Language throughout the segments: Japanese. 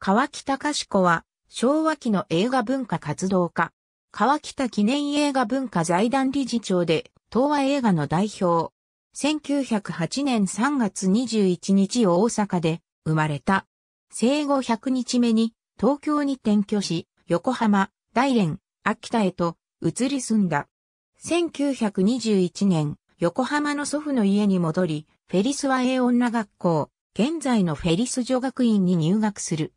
川北かしこは、昭和期の映画文化活動家。川北記念映画文化財団理事長で、東和映画の代表。1908年3月21日大阪で生まれた。生後100日目に東京に転居し、横浜、大連、秋田へと移り住んだ。1921年、横浜の祖父の家に戻り、フェリス和英女学校、現在のフェリス女学院に入学する。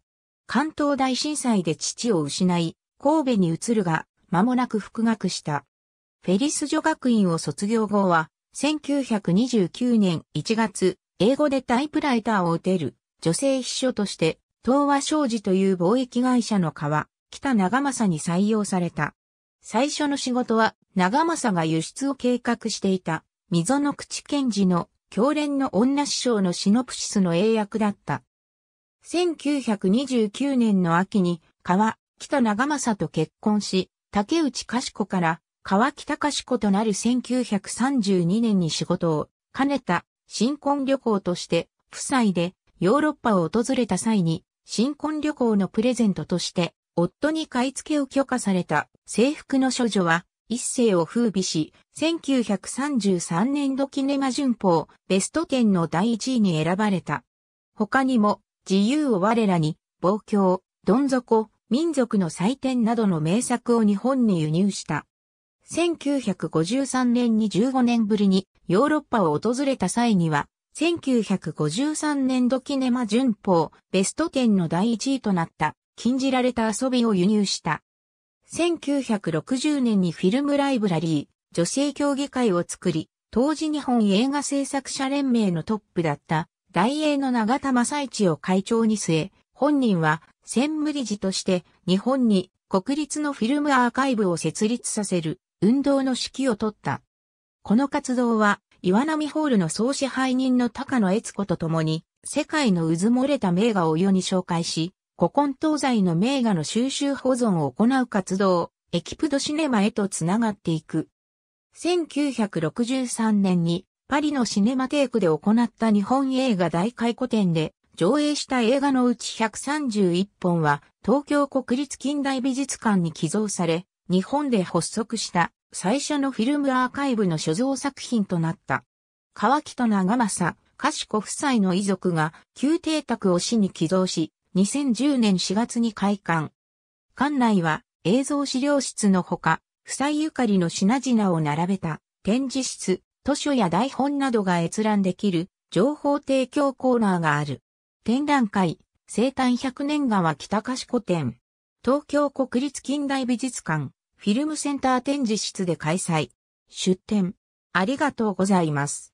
関東大震災で父を失い、神戸に移るが、間もなく復学した。フェリス女学院を卒業後は、1929年1月、英語でタイプライターを打てる女性秘書として、東和商事という貿易会社の川、北長政に採用された。最初の仕事は、長政が輸出を計画していた、溝の口検事の、教連の女師匠のシノプシスの英訳だった。1929年の秋に川北長政と結婚し、竹内賢から川北賢となる1932年に仕事を兼ねた新婚旅行として夫妻でヨーロッパを訪れた際に新婚旅行のプレゼントとして夫に買い付けを許可された制服の処女は一世を風靡し、1933年度キネマ旬報ベスト10の第1位に選ばれた。他にも自由を我らに、望郷、どん底、民族の祭典などの名作を日本に輸入した。1953年に15年ぶりにヨーロッパを訪れた際には、1953年度キネマ旬報ベスト10の第1位となった禁じられた遊びを輸入した。1960年にフィルムライブラリー女性協議会を作り、当時日本映画制作者連盟のトップだった大英の長田正一を会長に据え、本人は専務理事として日本に国立のフィルムアーカイブを設立させる運動の指揮を取った。この活動は岩波ホールの総支配人の高野悦子と共に世界の渦漏れた名画を世に紹介し、古今東西の名画の収集保存を行う活動、エキプドシネマへとつながっていく。1963年にパリのシネマテークで行った日本映画大回顧展で上映した映画のうち131本は東京国立近代美術館に寄贈され、日本で発足した最初のフィルムアーカイブの所蔵作品となった。川木と長政、賢夫妻の遺族が旧邸宅を市に寄贈し、2010年4月に開館。館内は映像資料室のほか、夫妻ゆかりの品々を並べた展示室、図書や台本などが閲覧できる情報提供コーナーがある。展覧会、生誕100年川北賢展。東京国立近代美術館、フィルムセンター展示室で開催。出展。ありがとうございます。